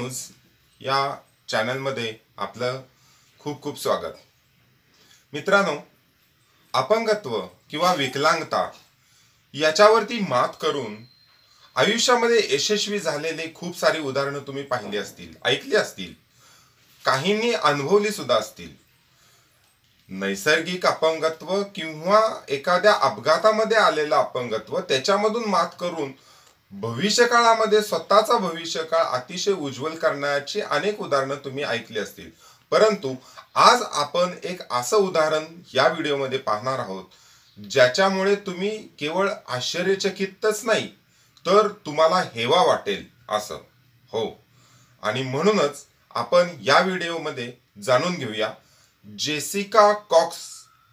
News या चॅनलमध्ये आपलं खूप खूप स्वागत. मित्रांनो अपंगत्व किंवा विकलांगता याच्यावरती मात करून आयुष्यामध्ये यशस्वी झालेले खूप सारी उदाहरणं तुम्ही पाहिली असतील ऐकली असतील. काहींनी अनुभवली सुद्धा असतील. नैसर्गिक अपंगत्व किंवा एखाद्या अपघातामध्ये आलेलं अपंगत्व त्याच्यामधून मात करून भविष्य काळामध्ये स्वतःचा भविष्य काळ अतिशय उज्ज्वल करण्याची अनेक उदाहरणं तुम्ही ऐकली असतील. परंतु आज आपण एक असं उदाहरण या व्हिडिओमध्ये पाहणार आहोत ज्याच्यामुळे तुम्ही केवळ आश्चर्यचकितच नाही तर तुम्हाला हेवा वाटेल असं. हो. आणि म्हणूनच आपण या व्हिडिओमध्ये जाणून घेऊया जेसिका कॉक्स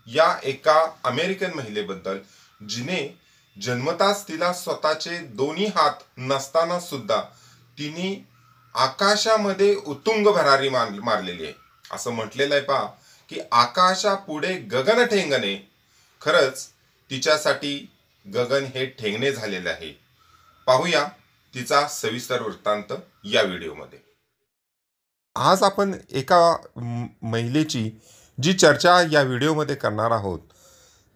या एका अमेरिकन महिलेबद्दल जिने जन्मताच तिला स्वतःचे दोन्ही हात नसताना सुद्धा तिने आकाशामध्ये उतुंग भरारी मार मारलेली आहे. असं म्हटलेलं आहे पहा की आकाशा पुढे गगन ठेंगणे. खरंच तिच्यासाठी गगन हे ठेंगणे झालेले आहे. पाहूया तिचा सविस्तर वृत्तांत या व्हिडिओमध्ये. आज आपण एका महिलेची जी चर्चा या व्हिडिओमध्ये करणार आहोत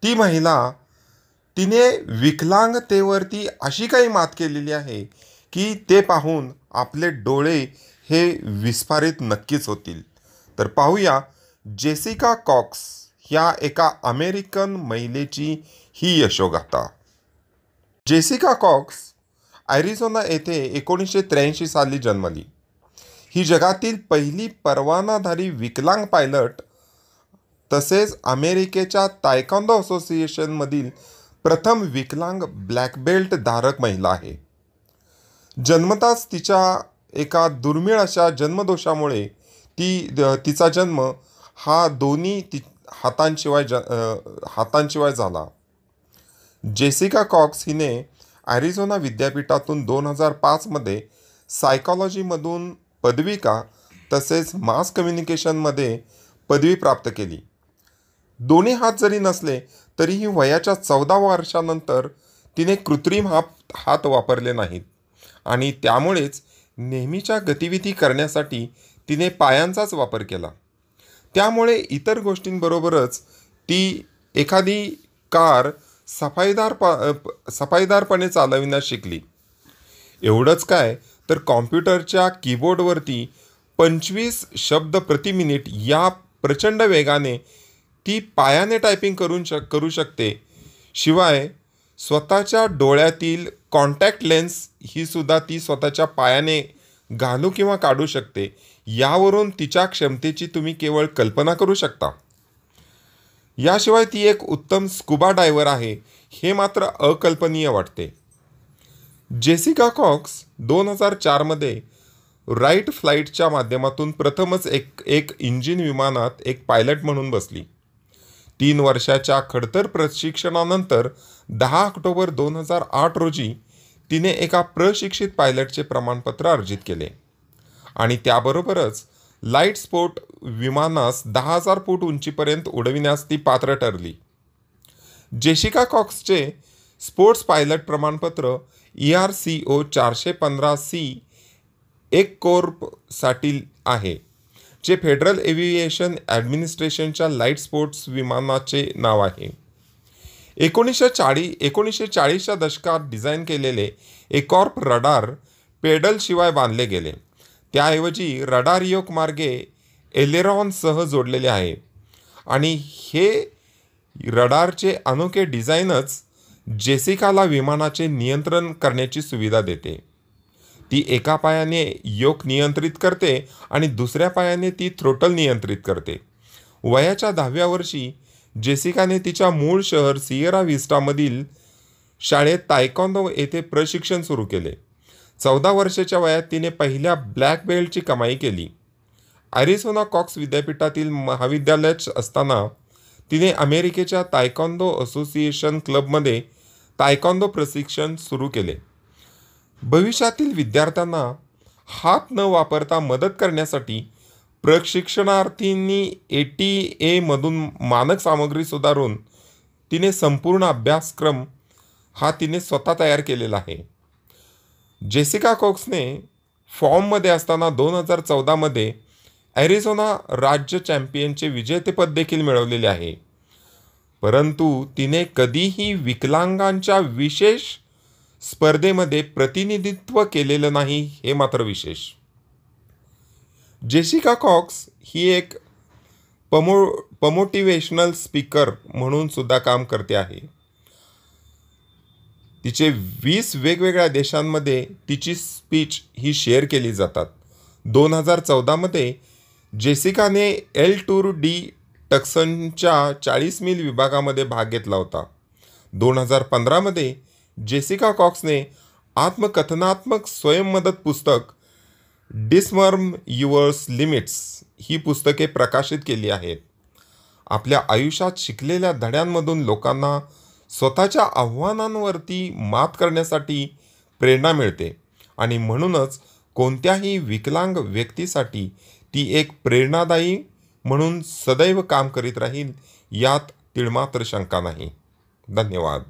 ती महिला तिने विकलांगतेवरती अशी काही मात केलेली आहे की ते पाहून आपले डोळे हे विस्फारित नक्कीच होतील. तर पाहूया जेसिका कॉक्स ह्या एका अमेरिकन महिलेची ही यशोगाथा. जेसिका कॉक्स ॲरिझोना येथे एकोणीसशे त्र्याऐंशी साली जन्मली. ही जगातील पहिली परवानाधारी विकलांग पायलट तसेच अमेरिकेच्या तायकांदो असोसिएशनमधील प्रथम विकलांग ब्लॅक बेल्ट धारक महिला आहे. जन्मताच तिच्या एका दुर्मिळ अशा जन्मदोषामुळे ती तिचा जन्म हा दोन्ही ति हातांशिवाय ज हातांशिवाय झाला. जेसिका कॉक्स हिने ॲरिझोना विद्यापीठातून दोन हजार पाचमध्ये सायकॉलॉजीमधून पदविका तसेच मास कम्युनिकेशनमध्ये पदवी प्राप्त केली. दोन्ही हात जरी नसले तरीही वयाच्या चौदा वर्षानंतर तिने कृत्रिम हात हात वापरले नाहीत. आणि त्यामुळेच नेहमीच्या गतिविधी करण्यासाठी तिने पायांचाच वापर केला. त्यामुळे इतर गोष्टींबरोबरच ती एखादी कार सफाईदार प सफाईदारपणे चालविण्यास शिकली. एवढंच काय तर कॉम्प्युटरच्या कीबोर्डवरती पंचवीस शब्द प्रति मिनिट या प्रचंड वेगाने ती पायाने टायपिंग करून शक करू शकते. शिवाय स्वतःच्या डोळ्यातील कॉन्टॅक्ट लेन्स ही सुद्धा ती स्वतःच्या पायाने घालू किंवा काढू शकते. यावरून तिच्या क्षमतेची तुम्ही केवळ कल्पना करू शकता. याशिवाय ती एक उत्तम स्कुबा डायव्हर आहे. हे मात्र अकल्पनीय वाटते. जेसिका कॉक्स दोन हजार चारमध्ये राईट फ्लाईटच्या माध्यमातून प्रथमच एक एक इंजिन विमानात एक पायलट म्हणून बसली. तीन वर्षाच्या खडतर प्रशिक्षणानंतर दहा ऑक्टोबर दोन हजार आठ रोजी तिने एका प्रशिक्षित पायलटचे प्रमाणपत्र अर्जित केले. आणि त्याबरोबरच लाइट स्पोर्ट विमानास दहा हजार फूट उंचीपर्यंत उडविण्यास ती पात्र ठरली. जेशिका कॉक्सचे स्पोर्ट्स पायलट प्रमाणपत्र ई आर सी ओ चारशे पंधरा सी एक कोर्पसाठी आहे. जे फेडरल एव्हिएशन ॲडमिनिस्ट्रेशनच्या लाइट स्पोर्ट्स विमानाचे नाव आहे. एकोणीसशे चाळी एकोणीसशे चाळीसच्या दशकात डिझाईन केलेले एकॉर्प रडार पेडलशिवाय बांधले गेले. त्याऐवजी रडार योग मार्गे एलेरॉनसह जोडलेले आहे. आणि हे रडारचे अनोखे डिझाईनच जेसिकाला विमानाचे नियंत्रण करण्याची सुविधा देते. ती एका पायाने योग नियंत्रित करते आणि दुसऱ्या पायाने ती थ्रोटल नियंत्रित करते. वयाच्या दहाव्या वर्षी जेसिकाने तिच्या मूळ शहर सिएरा विस्टामधील शाळेत तायकॉन्दो येथे प्रशिक्षण सुरू केले. चौदा वर्षाच्या वयात तिने पहिल्या ब्लॅक बेल्टची कमाई केली. ॲरिझोना कॉक्स विद्यापीठातील महाविद्यालयात असताना तिने अमेरिकेच्या तायकॉन्दो असोसिएशन क्लबमध्ये तायकॉन्दो प्रशिक्षण सुरू केले. भविष्यातील विद्यार्थ्यांना हात न वापरता मदत करण्यासाठी प्रशिक्षणार्थींनी ए टी एमधून मानक सामग्री सुधारून तिने संपूर्ण अभ्यासक्रम हा तिने स्वतः तयार केलेला आहे. जेसिका कोक्सने फॉर्ममध्ये असताना दोन हजार चौदामध्ये ॲरिझोना राज्य चॅम्पियनचे विजेतेपद देखील मिळवलेले आहे. परंतु तिने कधीही विकलांगांच्या विशेष स्पर्धेमध्ये प्रतिनिधित्व केलेलं नाही हे मात्र विशेष. जेसिका कॉक्स ही एक पमो पमोटिवेशनल स्पीकर म्हणून सुद्धा काम करते आहे. तिचे वीस वेगवेगळ्या देशांमध्ये तिची स्पीच ही शेअर केली जातात. दोन हजार चौदामध्ये जेसिकाने एल टूर डी टक्सनच्या चाळीस मिल विभागामध्ये भाग घेतला होता. दोन हजार पंधरामध्ये जेसिका कॉक्सने आत्मकथनात्मक स्वयंमदत पुस्तक डिसमर्म युअर्स लिमिट्स ही पुस्तके प्रकाशित केली आहेत. आपल्या आयुष्यात शिकलेल्या धड्यांमधून लोकांना स्वतःच्या आव्हानांवरती मात करण्यासाठी प्रेरणा मिळते आणि म्हणूनच कोणत्याही विकलांग व्यक्तीसाठी ती एक प्रेरणादायी म्हणून सदैव काम करीत राहील यात तिळमात्र शंका नाही. धन्यवाद.